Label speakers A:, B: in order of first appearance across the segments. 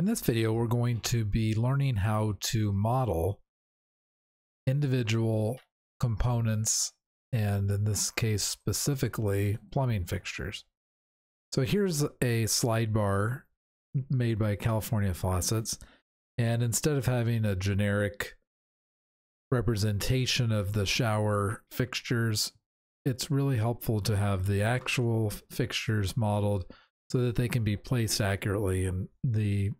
A: In this video, we're going to be learning how to model individual components and in this case specifically plumbing fixtures. So here's a slide bar made by California Faucets and instead of having a generic representation of the shower fixtures, it's really helpful to have the actual fixtures modeled so that they can be placed accurately and the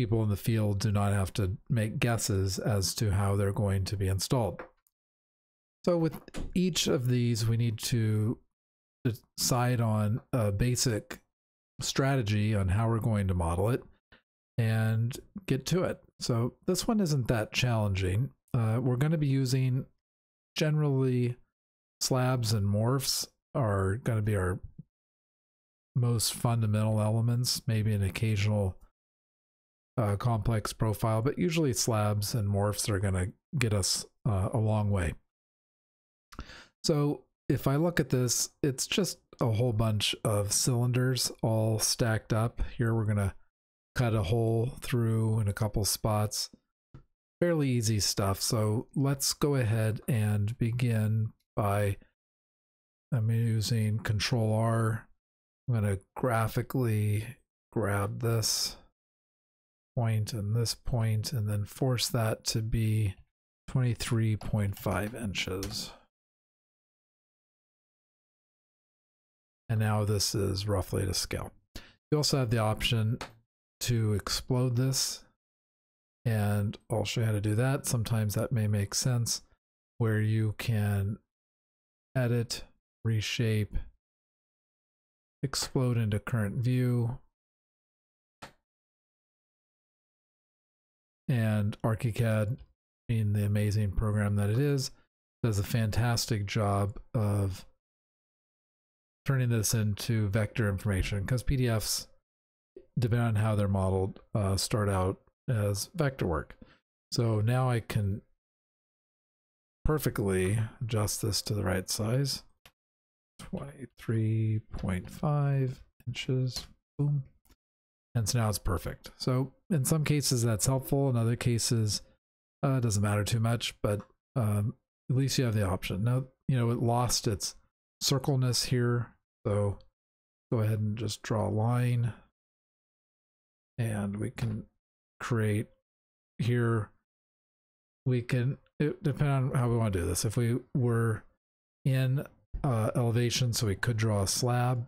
A: people in the field do not have to make guesses as to how they're going to be installed. So with each of these, we need to decide on a basic strategy on how we're going to model it and get to it. So this one isn't that challenging. Uh, we're going to be using generally slabs and morphs are going to be our most fundamental elements, maybe an occasional uh, complex profile, but usually slabs and morphs are going to get us uh, a long way. So if I look at this, it's just a whole bunch of cylinders all stacked up. Here we're going to cut a hole through in a couple spots. Fairly easy stuff. So let's go ahead and begin by I'm using control R. I'm going to graphically grab this point and this point and then force that to be 23.5 inches. And now this is roughly to scale. You also have the option to explode this and I'll show you how to do that. Sometimes that may make sense where you can edit, reshape, explode into current view, and ArchiCAD, being the amazing program that it is, does a fantastic job of turning this into vector information because PDFs, depending on how they're modeled, uh, start out as vector work. So now I can perfectly adjust this to the right size. 23.5 inches. Boom. And so now it's perfect. So in some cases that's helpful. In other cases, uh, it doesn't matter too much, but um, at least you have the option. Now, you know, it lost its circleness here. So go ahead and just draw a line and we can create here. We can, it, depend on how we want to do this. If we were in uh, elevation, so we could draw a slab.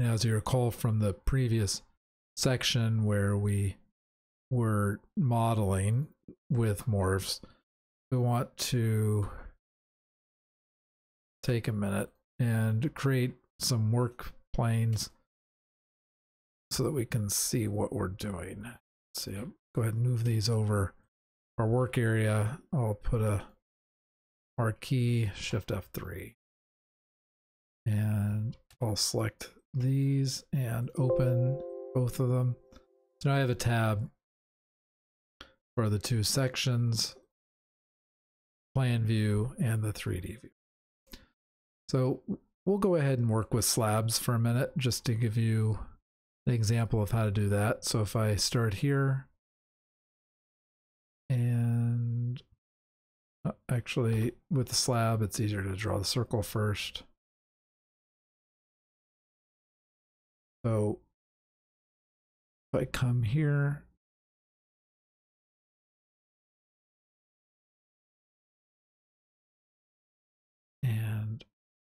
A: As you recall from the previous section where we were modeling with morphs, we want to take a minute and create some work planes so that we can see what we're doing. So go ahead and move these over our work area. I'll put a marquee shift F3 and I'll select these and open both of them. So now I have a tab for the two sections, plan view and the 3D view. So we'll go ahead and work with slabs for a minute just to give you an example of how to do that. So if I start here and uh, actually with the slab, it's easier to draw the circle first. So if I come here, and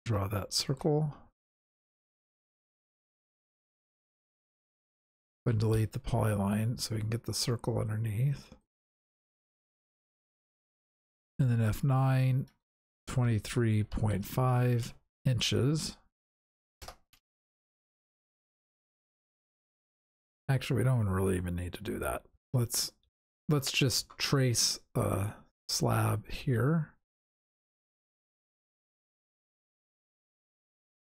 A: draw that circle, and delete the polyline so we can get the circle underneath. And then F9, 23.5 inches. Actually, we don't really even need to do that. Let's let's just trace a slab here.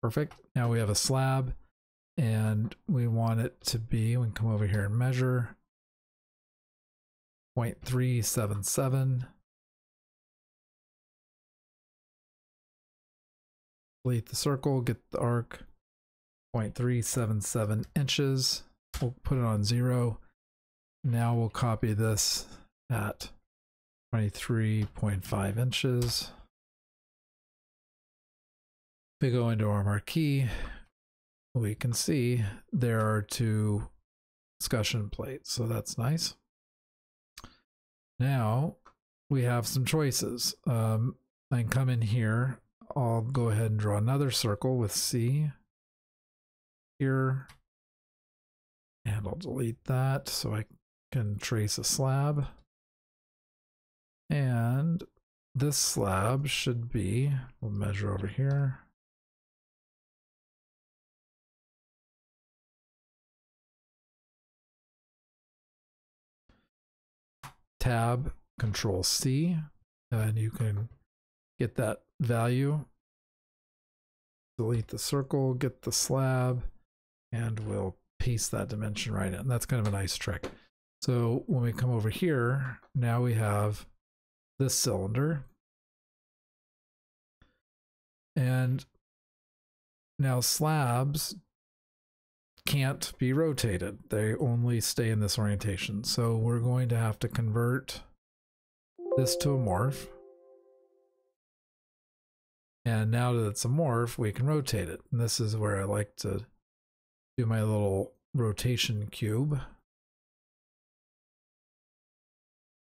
A: Perfect. Now we have a slab and we want it to be, we can come over here and measure 0.377. Delete the circle, get the arc 0.377 inches. We'll put it on zero. now we'll copy this at 23.5 inches. If we go into our marquee, we can see there are two discussion plates, so that's nice. Now we have some choices. Um, I can come in here. I'll go ahead and draw another circle with C here. And I'll delete that so I can trace a slab. And this slab should be, we'll measure over here. Tab, Control C, and you can get that value. Delete the circle, get the slab, and we'll paste that dimension right in. That's kind of a nice trick. So when we come over here, now we have this cylinder. And now slabs can't be rotated. They only stay in this orientation. So we're going to have to convert this to a morph. And now that it's a morph, we can rotate it. And this is where I like to do my little rotation cube.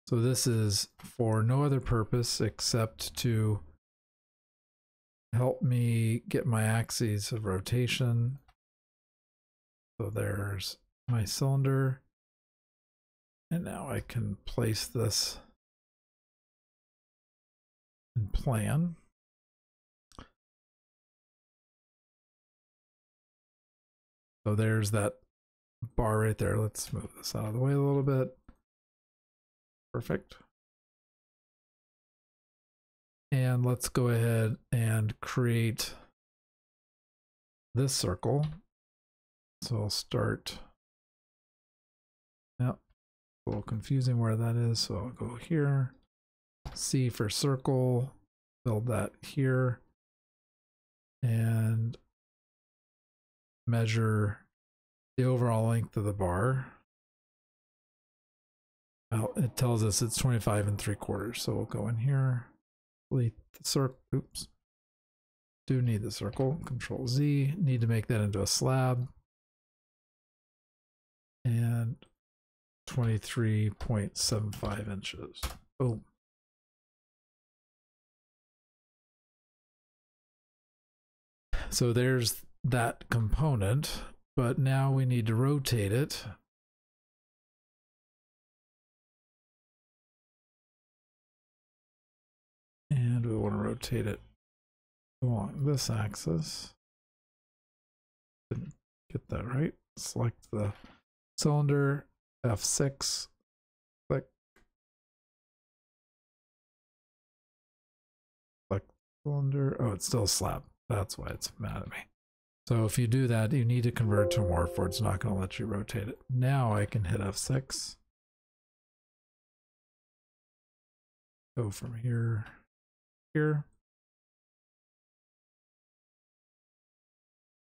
A: So this is for no other purpose except to help me get my axes of rotation. So there's my cylinder. And now I can place this in plan. So there's that bar right there. Let's move this out of the way a little bit. Perfect. And let's go ahead and create this circle. So I'll start. Yep, a little confusing where that is. So I'll go here, C for circle, build that here, and measure the overall length of the bar. Well, it tells us it's 25 and three quarters. So we'll go in here, delete the circle. Oops. Do need the circle. Control Z. Need to make that into a slab. And 23.75 inches. Boom. So there's that component, but now we need to rotate it. And we want to rotate it along this axis. Didn't get that right. Select the cylinder, F6, click. Select cylinder. Oh, it's still a slab. That's why it's mad at me. So if you do that, you need to convert to or it's not going to let you rotate it. Now I can hit F6. Go from here, here.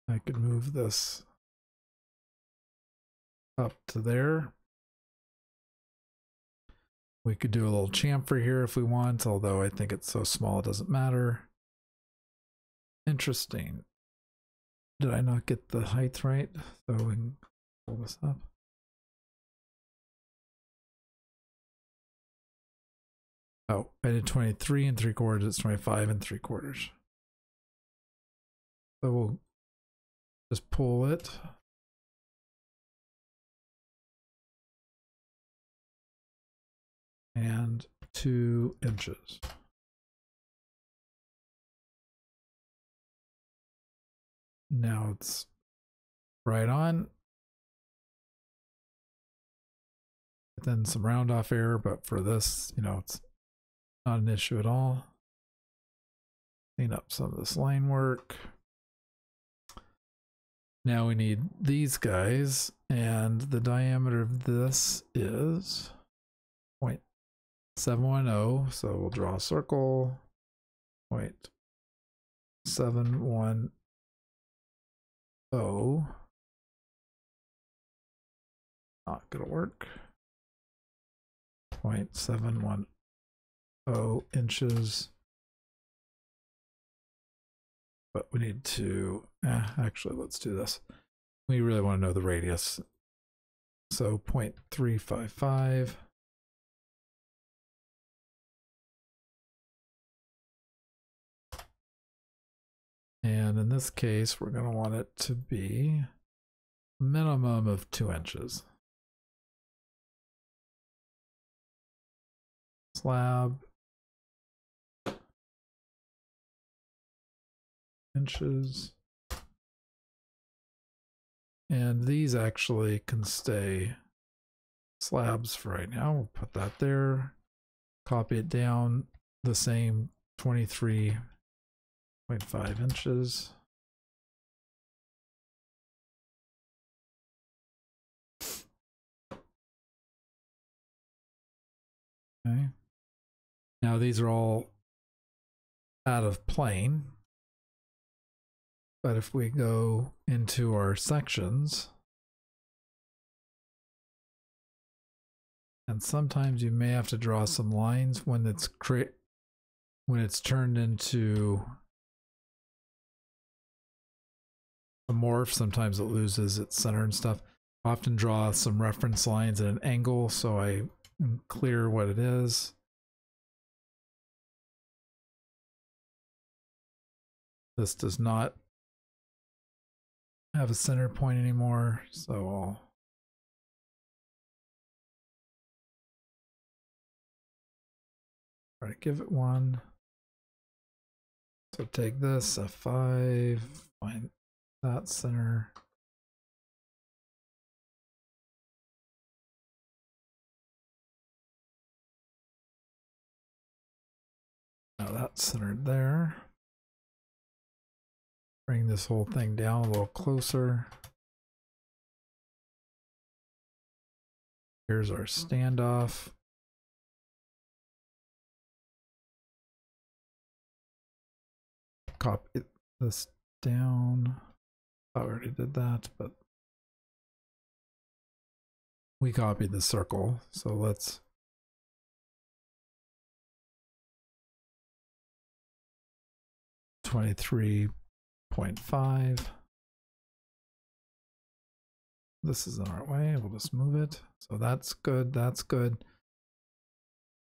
A: I could move this up to there. We could do a little chamfer here if we want, although I think it's so small it doesn't matter. Interesting. Did I not get the height right? So we can pull this up. Oh, I did 23 and 3 quarters. It's 25 and 3 quarters. So we'll just pull it. And 2 inches. Now it's right on. Then some round off error, but for this, you know, it's not an issue at all. Clean up some of this line work. Now we need these guys, and the diameter of this is 0.710. So we'll draw a circle. 0.710 so, not gonna work. 0.710 inches. But we need to, eh, actually, let's do this. We really want to know the radius. So 0.355. And in this case, we're going to want it to be minimum of two inches. Slab. Inches. And these actually can stay slabs for right now. We'll put that there. Copy it down the same 23 0.5 inches. Okay. Now these are all out of plane. But if we go into our sections, and sometimes you may have to draw some lines when it's when it's turned into morph, sometimes it loses its center and stuff. Often draw some reference lines at an angle so I am clear what it is. This does not have a center point anymore, so I'll try to give it one. So take this, F5, find that center. Now that's centered there. Bring this whole thing down a little closer. Here's our standoff. Copy this down. I already did that, but we copied the circle. So let's twenty-three point five. This is in our way. We'll just move it. So that's good. That's good.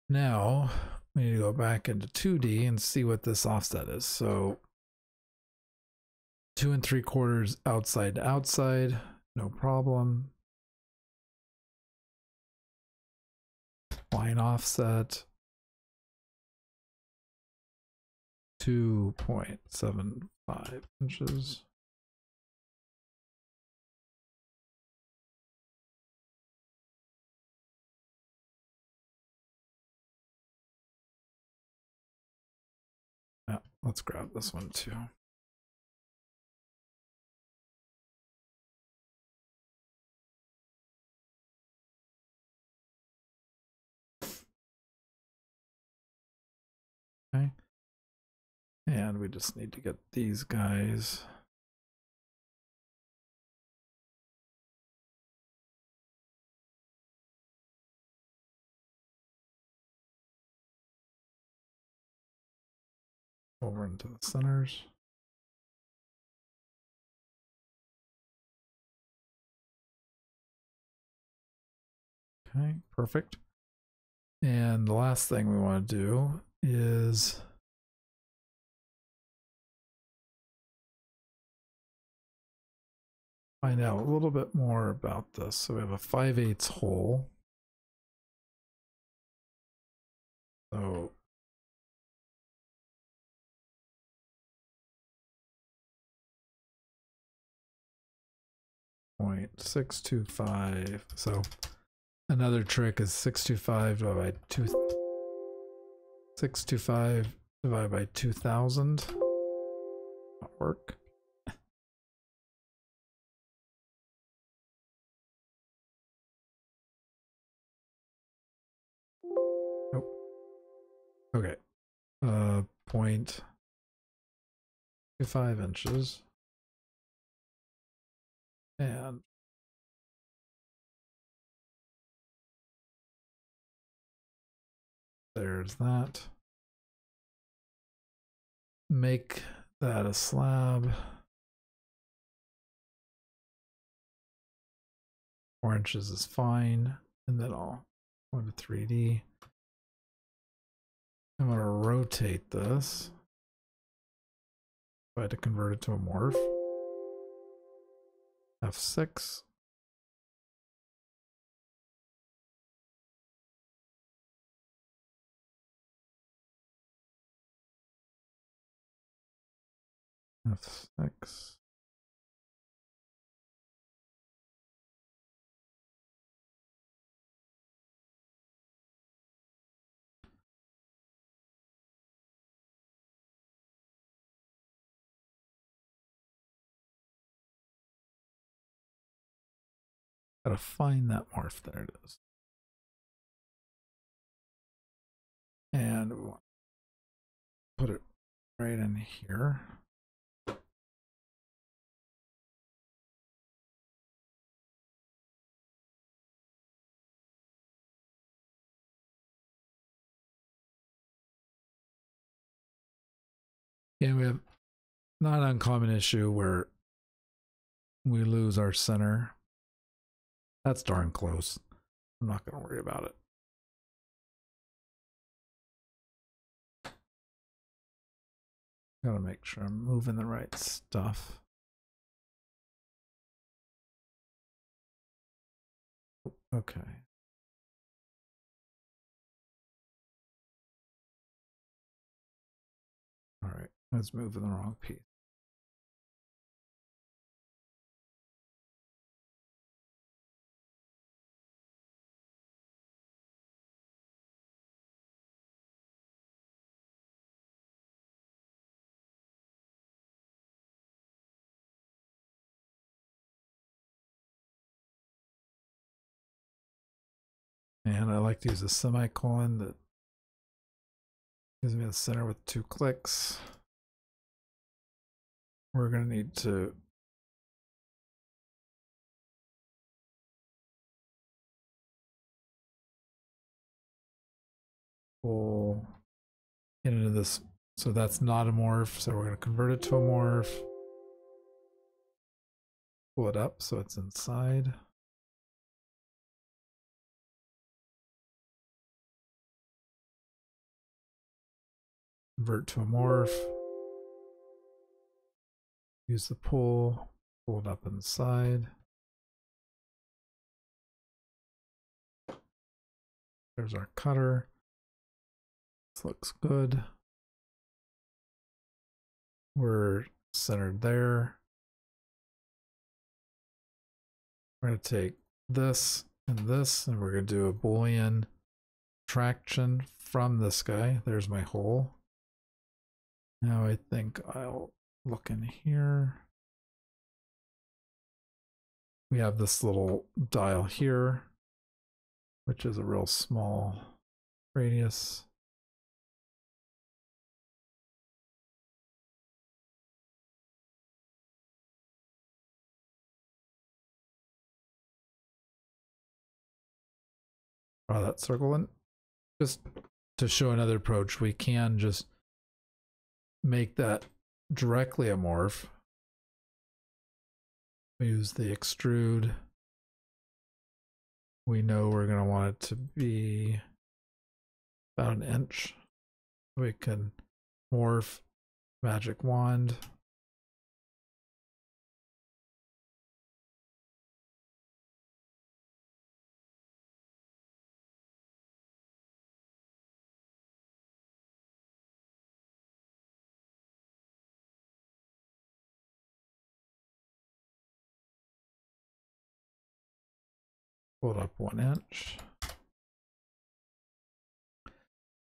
A: Now we need to go back into 2D and see what this offset is. So two and three quarters outside outside, no problem. Line offset. 2.75 inches. Yeah, let's grab this one too. Okay. And we just need to get these guys. Over into the centers. Okay, perfect. And the last thing we want to do is find out a little bit more about this. So we have a 5 eighths hole. So point six two five. So another trick is six two five divided by two 625 divided by 2000. Not work. Nope. Okay. Uh, point five inches. And there's that. Make that a slab. Four inches is fine. And then I'll go to 3D. I'm going to rotate this. I had to convert it to a morph. F6. F6. Gotta find that morph. There it is. And put it right in here. Yeah, we have not uncommon issue where we lose our center. That's darn close. I'm not going to worry about it. Gotta make sure I'm moving the right stuff. Okay. Move in the wrong piece. And I like to use a semicolon that gives me the center with two clicks we're going to need to pull into this. So that's not a morph. So we're going to convert it to a morph. Pull it up so it's inside. Convert to a morph. Use the pull, pull it up inside. There's our cutter. This looks good. We're centered there. We're going to take this and this, and we're going to do a Boolean traction from this guy. There's my hole. Now I think I'll look in here. We have this little dial here, which is a real small radius. Draw that circle in. Just to show another approach, we can just make that directly a morph. We use the extrude. We know we're going to want it to be about an inch. We can morph magic wand. Pull it up one inch.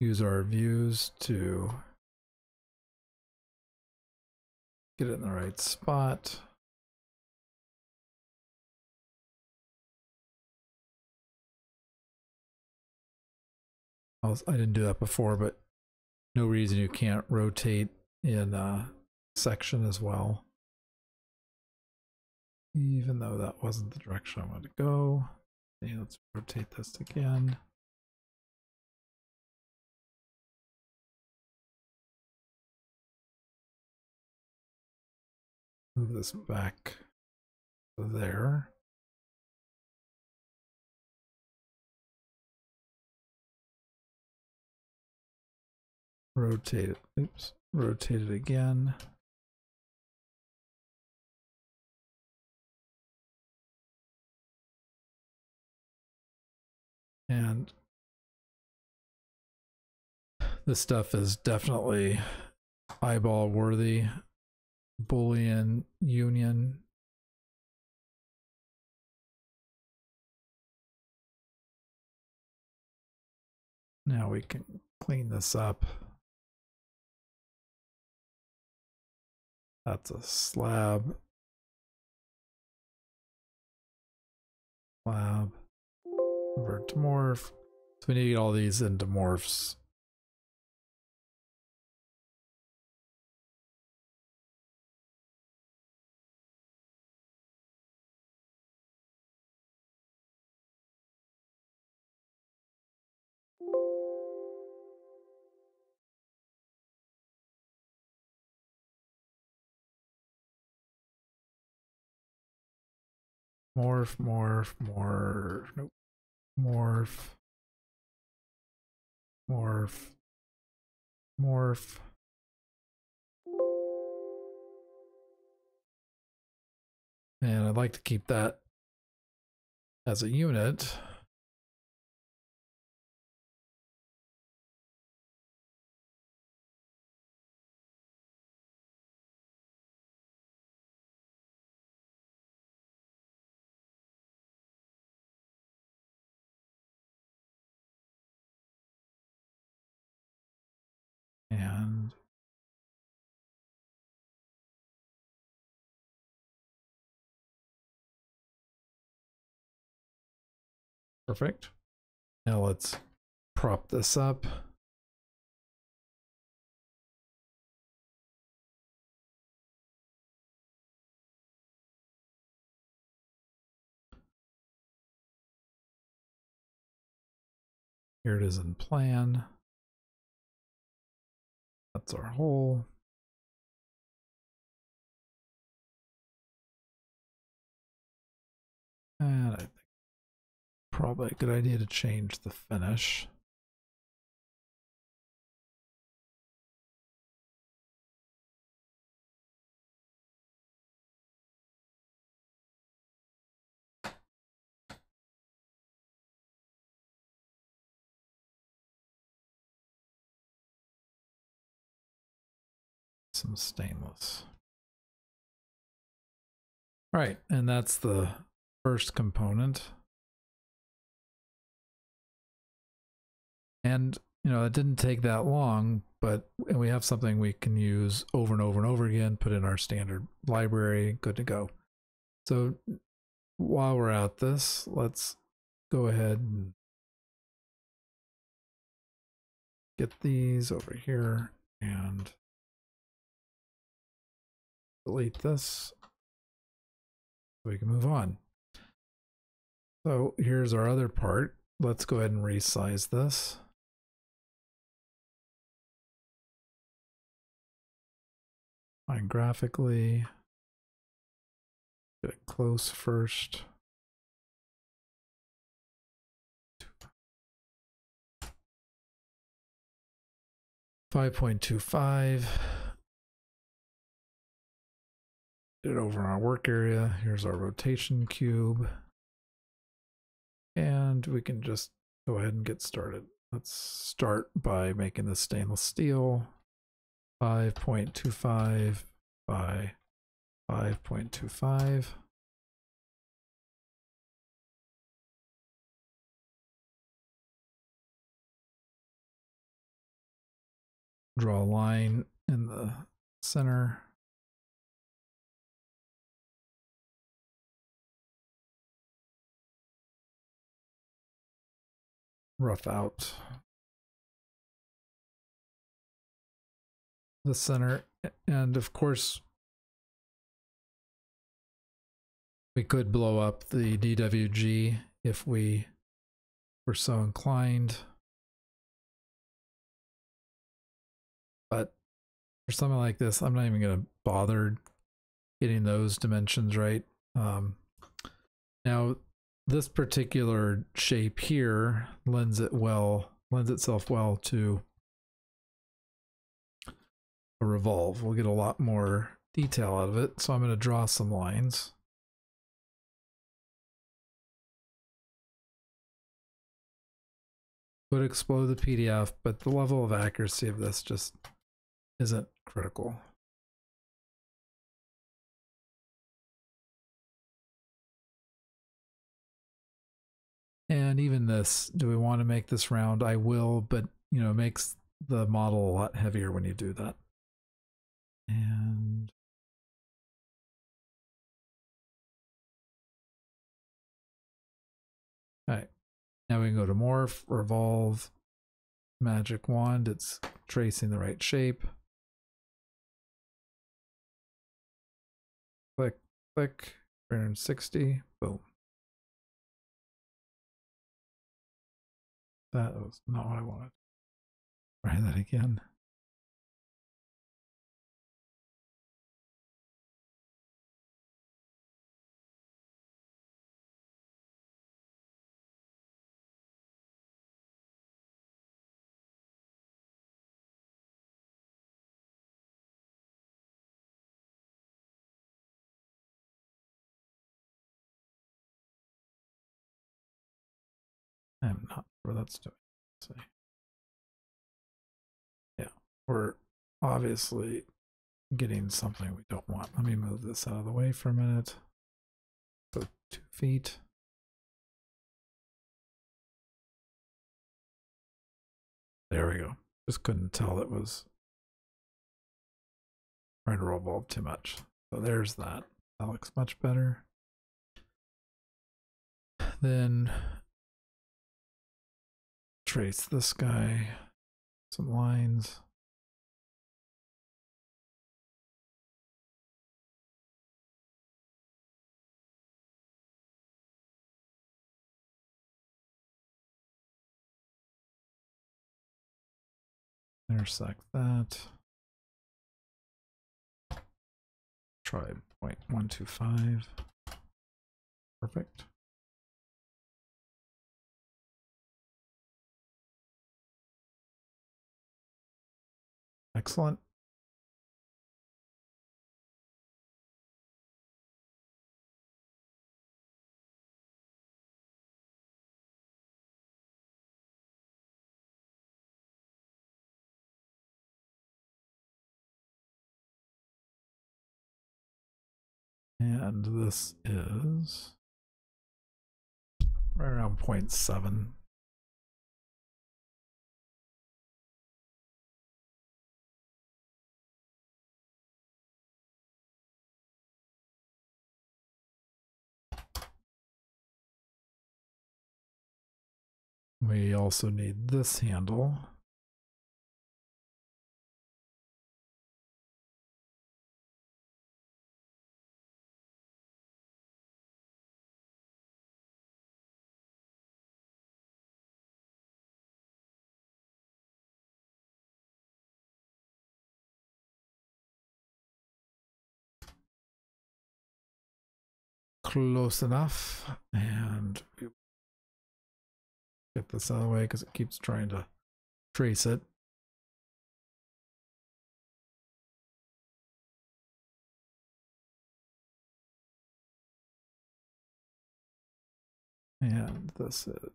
A: Use our views to get it in the right spot. I didn't do that before, but no reason you can't rotate in a section as well. Even though that wasn't the direction I wanted to go. Okay, let's rotate this again. Move this back there. Rotate it. Oops. Rotate it again. And this stuff is definitely eyeball worthy. Boolean union. Now we can clean this up. That's a slab. Slab. Convert to morph. So we need to get all these into morphs. Morph, morph, morph. Nope. Morph. Morph. Morph. And I'd like to keep that as a unit. Perfect. Now let's prop this up. Here it is in plan. That's our hole. And I probably a good idea to change the finish. some stainless. All right, and that's the first component. And, you know, it didn't take that long, but and we have something we can use over and over and over again, put in our standard library, good to go. So while we're at this, let's go ahead and get these over here and delete this so we can move on. So here's our other part. Let's go ahead and resize this. Find graphically. Get it close first. Five point two five it over in our work area. Here's our rotation cube. And we can just go ahead and get started. Let's start by making the stainless steel 5.25 by 5.25. Draw a line in the center. rough out the center. And of course, we could blow up the DWG if we were so inclined. But for something like this, I'm not even going to bother getting those dimensions right. Um, now, this particular shape here lends it well, lends itself well to a revolve. We'll get a lot more detail out of it. So I'm going to draw some lines. Would explode the PDF, but the level of accuracy of this just isn't critical. And even this, do we want to make this round? I will, but you know, makes the model a lot heavier when you do that. And all right, now we can go to morph, revolve, magic wand. It's tracing the right shape. Click, click, 360, boom. That was not what I wanted. Try that again. Sure that's doing. See. Yeah, we're obviously getting something we don't want. Let me move this out of the way for a minute. Go two feet. There we go. Just couldn't tell it was trying to revolve too much. So there's that. That looks much better. Then trace this guy, some lines. Intersect that. Try 0.125. Perfect. Excellent. And this is right around 0.7. We also need this handle. Close enough. And this out of the way because it keeps trying to trace it. And this is.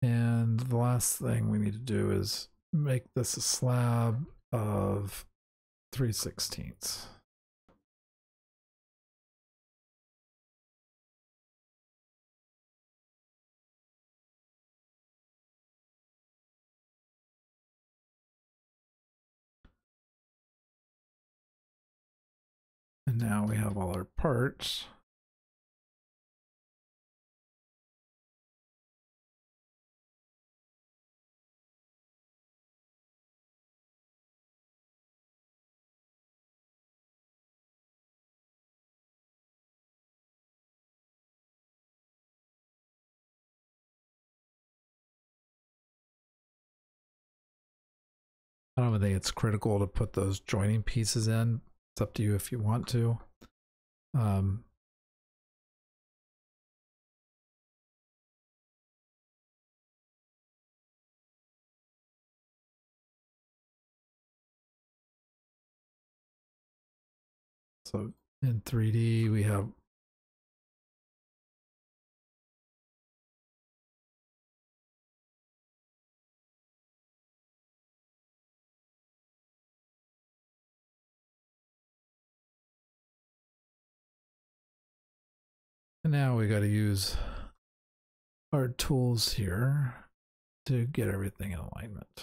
A: And the last thing we need to do is make this a slab of 3 sixteenths. And now we have all our parts. I don't think it's critical to put those joining pieces in. It's up to you if you want to. Um, so in 3D, we have And now we got to use our tools here to get everything in alignment.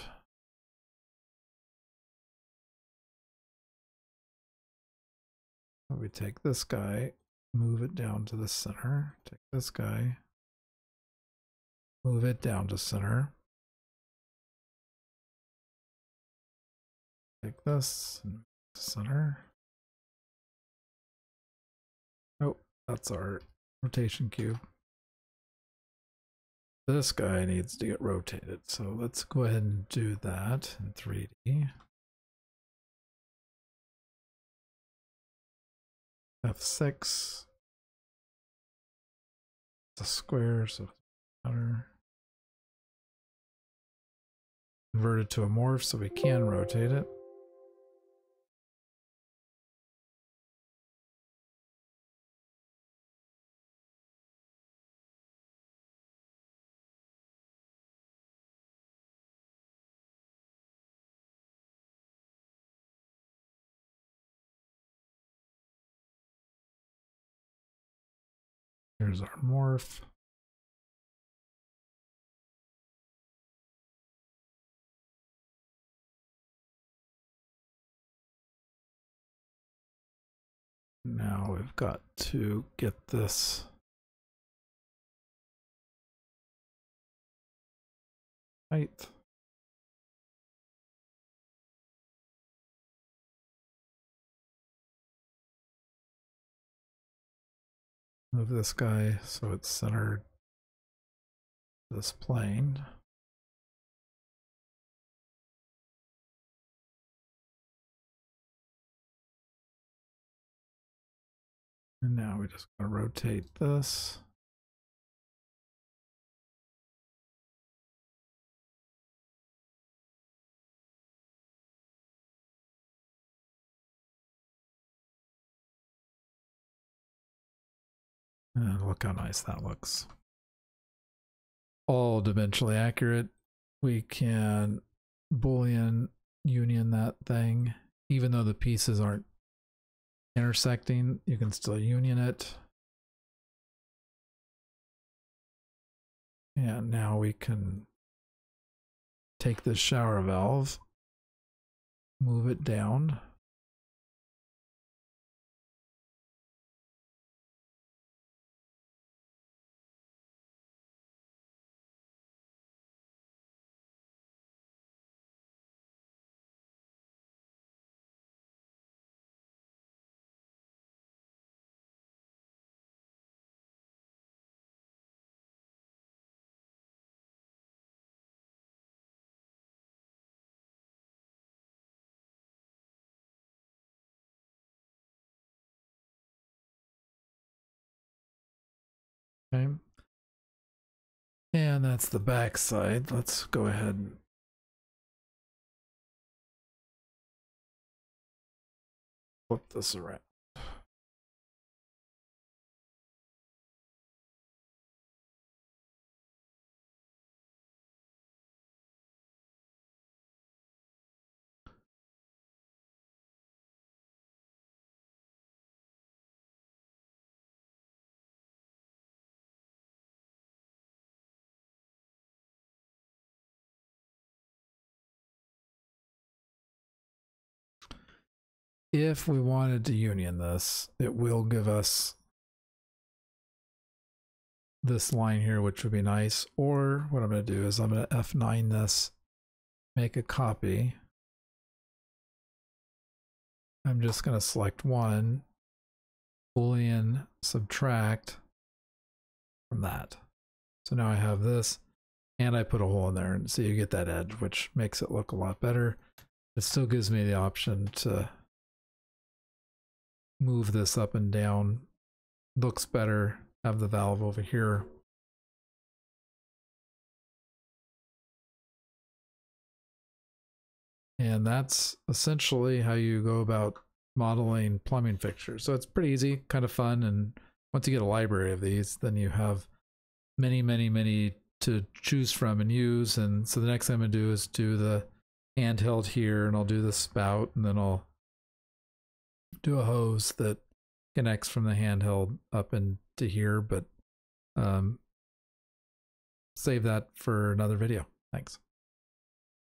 A: We take this guy, move it down to the center, take this guy, move it down to center. Take this and center. Oh, that's our rotation cube. This guy needs to get rotated, so let's go ahead and do that in 3D. F6. It's a square, so matter. Convert it to a morph so we can rotate it. Here's our morph. Now we've got to get this height. Move this guy so it's centered this plane. And now we just to rotate this. And look how nice that looks. All dimensionally accurate. We can boolean union that thing. Even though the pieces aren't intersecting, you can still union it. And now we can take this shower valve, move it down. Okay. And that's the back side. Let's go ahead flip this around. If we wanted to union this, it will give us this line here, which would be nice. Or what I'm going to do is I'm going to F9 this, make a copy. I'm just going to select one, Boolean subtract from that. So now I have this and I put a hole in there and so you get that edge, which makes it look a lot better. it still gives me the option to move this up and down. Looks better. Have the valve over here. And that's essentially how you go about modeling plumbing fixtures. So it's pretty easy, kind of fun. And once you get a library of these, then you have many, many, many to choose from and use. And so the next thing I'm going to do is do the handheld here and I'll do the spout and then I'll do a hose that connects from the handheld up into here. But um, save that for another video. Thanks.